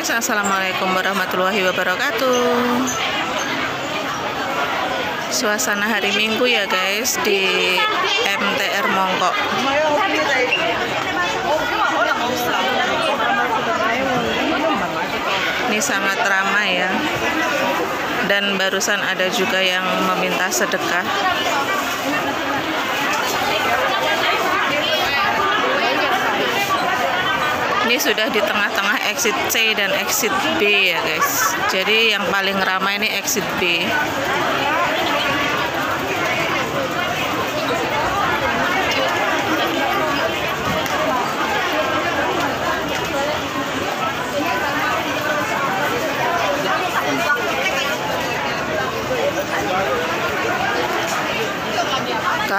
guys, Assalamualaikum warahmatullahi wabarakatuh. Suasana hari Minggu ya guys Di MTR Mongkok. Ini sangat ramai ya. Dan barusan ada juga yang meminta sedekah ini sudah di tengah-tengah exit C dan exit B ya guys. Jadi yang paling ramai ini exit B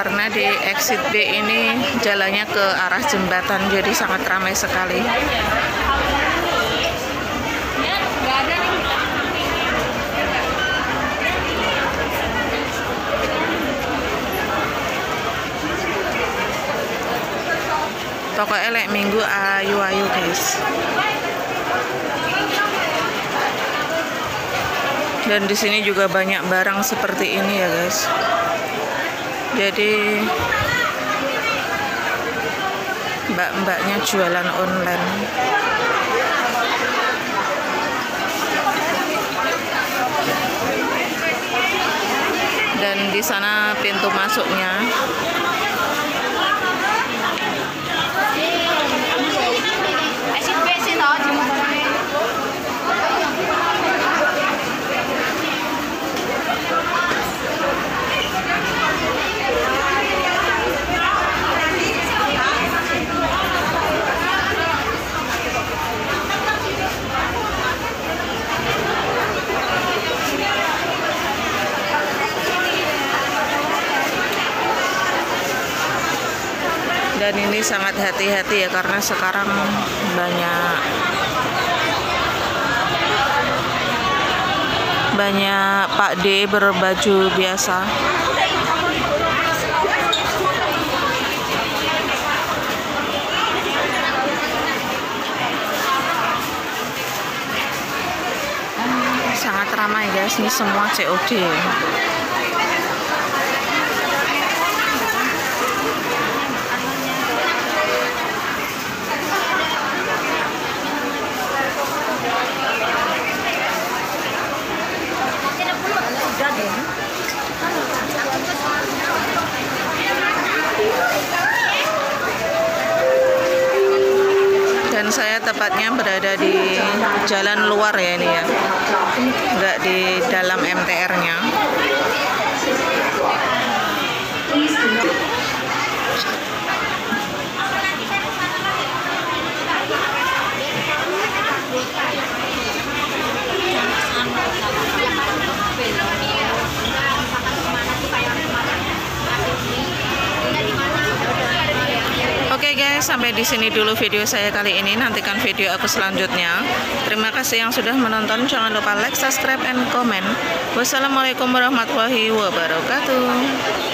karena di exit B ini jalannya ke arah jembatan jadi sangat ramai sekali. Toko elek minggu ayu-ayu guys. Dan di sini juga banyak barang seperti ini ya guys jadi mbak-mbaknya jualan online. Dan di sana pintu masuknya dan ini sangat hati-hati ya karena sekarang banyak banyak Pak D berbaju biasa. Sangat ramai guys ini semua COD saya tepatnya berada di jalan luar ya ini ya. Enggak di dalam MTR Oke guys, sampai di sini dulu video saya kali ini. Nantikan video aku selanjutnya. Terima kasih yang sudah menonton. Jangan lupa like, subscribe, and comment. Wassalamualaikum warahmatullahi wabarakatuh.